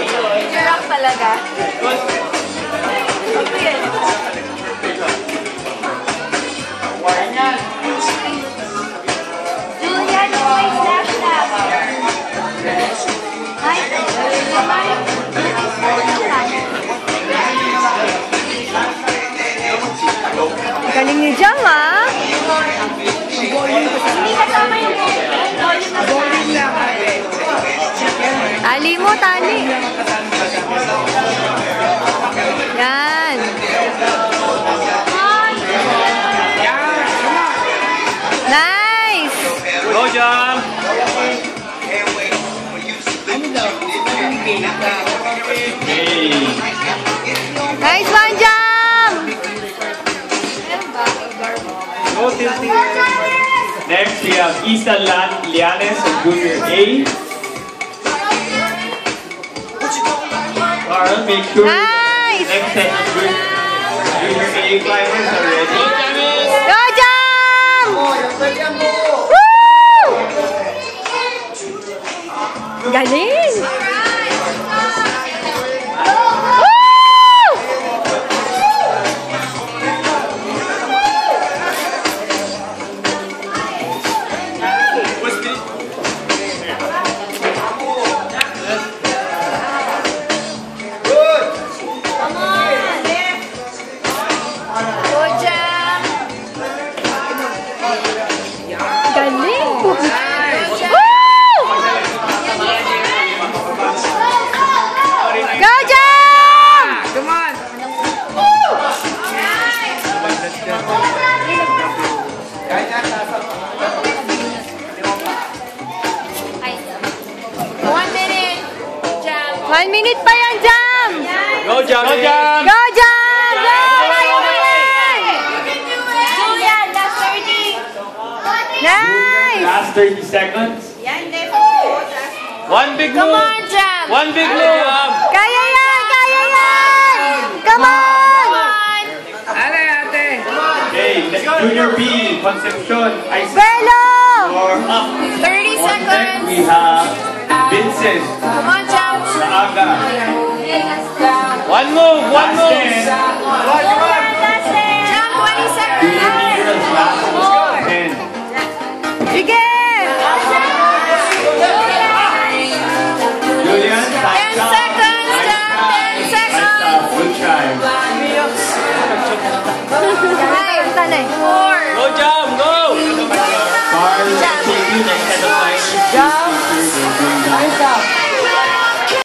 Hirap talaga. Yan. Julian. Hi. Galing ni Jam, ah. Hindi kasama yung volume na Tali mo, tali. Yan. Nice! Go, Jam! Hey! Nice one, Jam! Go! Next, we have Isa Lianes of Junior A. Carl, make sure Nice! next set of junior, junior A climbers are ready. Go, Jam! Woo! Galing! One minute pa yan, Jam! Go, Jam! Go, Jam! Go, Jam! Go! Kaya mo yan! Julian, last 30. Nice! Last 30 seconds. Yan, One big move! Come on, Jam. One big move! Kaya yan! Kaya yan! Come on! Come on. Ale, ate! Okay, next Junior B, Concepcion, Ice Velo! Or up. 30 On deck, seconds. we have Vincent, Come on, Jam. One move, one move! Jam, 20 seconds. Junior B girls, last 10. Sige! Julian, 10 time seconds, Jam. 10 seconds. Good try. Go, Jam, go! Carl, take you next lines. Jam!